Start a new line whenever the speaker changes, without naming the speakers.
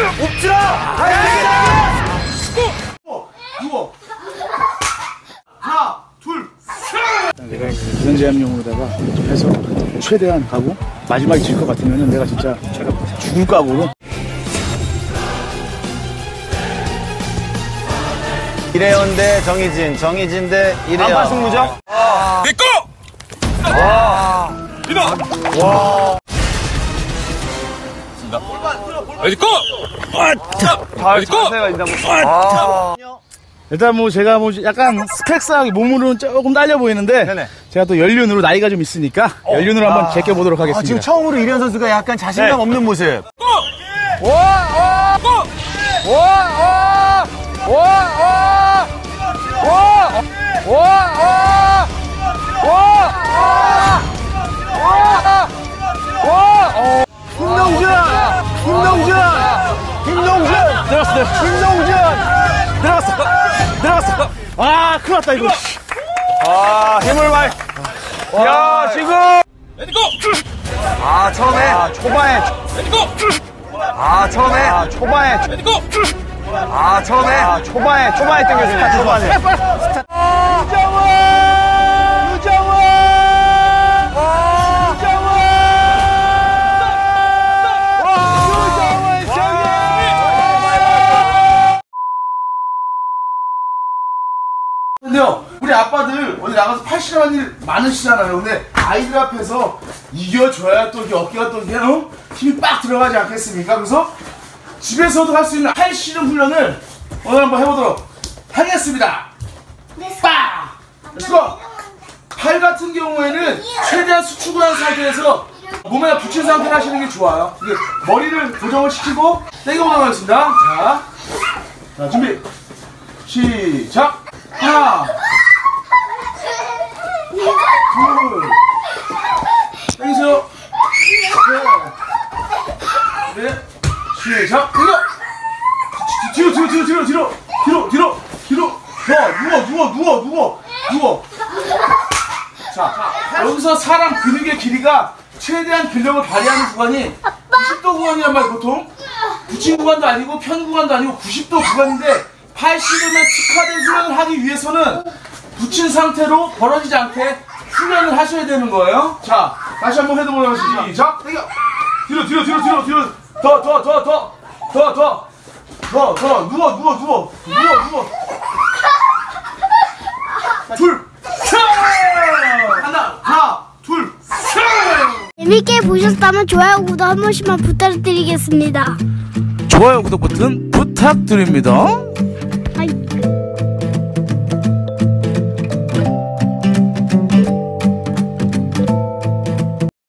엎드려! 누워! 누워! 하나, 둘,
내가 부전제압용으로다가 해서 최대한 가고 마지막에 질 것 같으면 내가 진짜 죽을 각오로
이래연 대 정희진, 정희진 대 이래연.
안파 승부죠? 자세가 있나 보
일단 뭐 제가 뭐 약간 스펙상이 몸으로는 조금 딸려 보이는데
네네.
제가 또 연륜으로 나이가 좀 있으니까 연륜으로 한번 제껴 보도록
아,
하겠습니다.
지금 처음으로 이래연 선수가 약간 자신감 없는 모습.
김동준!
들어갔어.
김동준!
들어갔어, 들어갔어. 아, 큰일 났다 이거.
아, 힘을 많이. 야, 지금.
아, 처음에. 아, 초반에. 아, 처음에. 아, 초반에. 아, 처음에. 아, 초반에, 초반에 당겨주네, 초반에.
근데요, 우리 아빠들 어디 나가서 팔씨름한 일 많으시잖아요. 근데 아이들 앞에서 이겨줘야 또 이게 어깨가 또 이게 어? 힘이 빡 들어가지 않겠습니까? 그래서 집에서도 할 수 있는 팔씨름 훈련을 오늘 한번 해보도록 하겠습니다. 빡! Let's go! 팔 같은 경우에는 최대한 수축을 한 상태에서 몸에 붙인 상태로 하시는 게 좋아요. 머리를 고정을 시키고 땡겨보도록 하겠습니다. 자, 자 준비. 시작! 하나, 둘, 땡기세요. 셋, 넷, 시작! 땡겨! 뒤- 뒤로, 뒤로, 뒤로, 뒤로, 뒤로, 뒤로, 뒤로, 뒤로. 누워, 누워, 누워, 누워, 누워. 자, 여기서 사람 근육의 길이가 최대한 근력을 발휘하는 구간이 90도 구간이란 말이에요, 보통. 붙인 구간도 아니고 편 구간도 아니고 90도 구간인데 팔씨름의 특화된 훈련을 하기 위해서는 붙인 상태로 벌어지지 않게 훈련을 하셔야 되는 거예요. 자, 다시 한번 해보도록 하겠습니다. 시작. 당겨. 뒤로, 뒤로, 뒤로, 뒤로, 뒤로. 더, 더, 더, 더, 더, 더, 더, 더. 누워, 누워, 누워, 누워, 누워. 둘, 셋. 하나, 하나, 둘, 셋.
재밌게 보셨다면 좋아요, 구독 한 번씩만 부탁드리겠습니다.
좋아요, 구독 버튼 부탁드립니다.